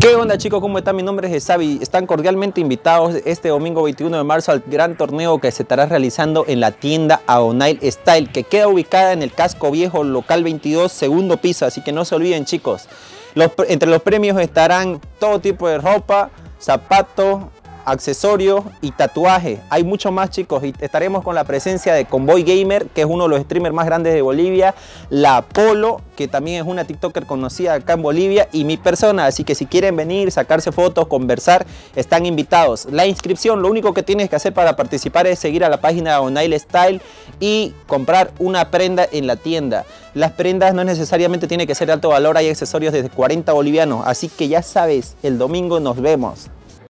¿Qué onda chicos? ¿Cómo están? Mi nombre es Xavi. Están cordialmente invitados este domingo 21 de marzo al gran torneo que se estará realizando en la tienda Aonail Style, que queda ubicada en el casco viejo local 22, segundo piso. Así que no se olviden chicos. entre los premios estarán todo tipo de ropa, zapatos, accesorios y tatuajes. Hay mucho más chicos y estaremos con la presencia de Convoy Gamer, que es uno de los streamers más grandes de Bolivia, la Polo, que también es una TikToker conocida acá en Bolivia y mi persona, así que si quieren venir, sacarse fotos, conversar, están invitados. La inscripción, lo único que tienes que hacer para participar es seguir a la página Onail Style y comprar una prenda en la tienda. Las prendas no necesariamente tiene que ser de alto valor, hay accesorios desde 40 bolivianos, así que ya sabes, el domingo nos vemos.